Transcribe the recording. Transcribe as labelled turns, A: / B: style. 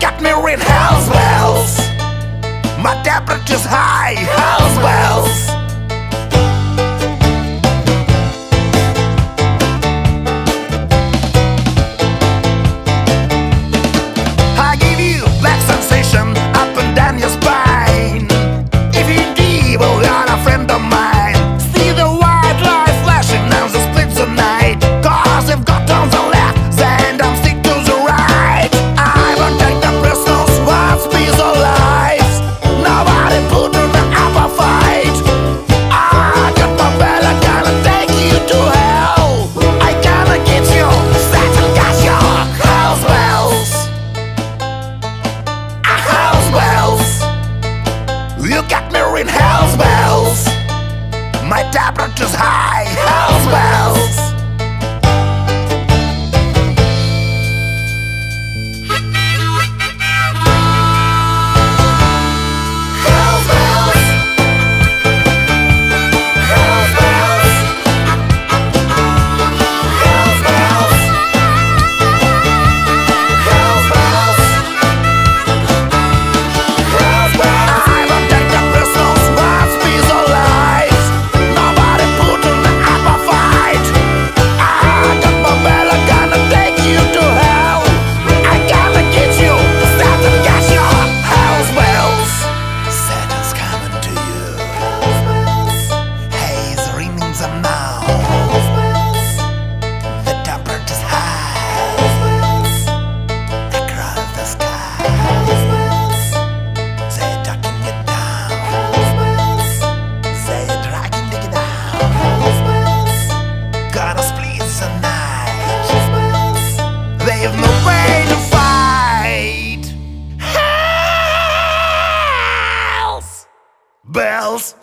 A: got me red hell's bells. My temperature's high. House blaring house bells. My temperature's high. bells.